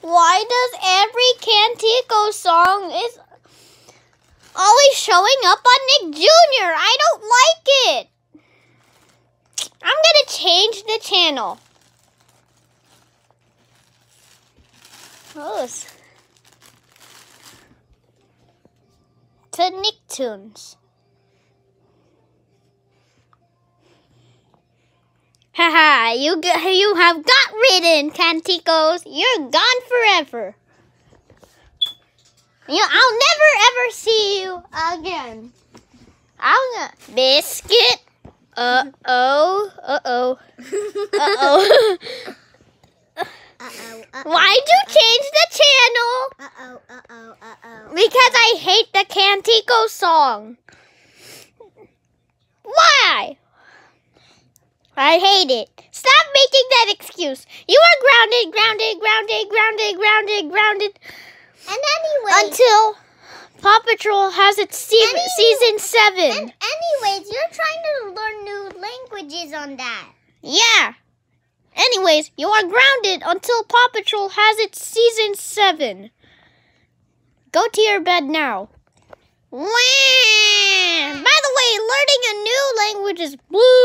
Why does every Cantico song is always showing up on Nick Jr.? I don't like it. I'm gonna change the channel. Oh, to Nicktoons. Haha, you you have got ridden, Canticos. You're gone forever. You, I'll never ever see you again. I'll biscuit. Uh oh. Uh oh. Uh oh. Why'd you change the channel? Uh oh. Uh oh. Uh oh. Because I hate the Cantico song. Why? I hate it. Stop making that excuse. You are grounded, grounded, grounded, grounded, grounded, grounded. And anyway. Until Paw Patrol has its se Anyway- season seven. And anyways, you're trying to learn new languages on that. yeah. Anyways, you are grounded until Paw Patrol has its season seven. Go to your bed now. Wah! By the way, learning a new language is bloop.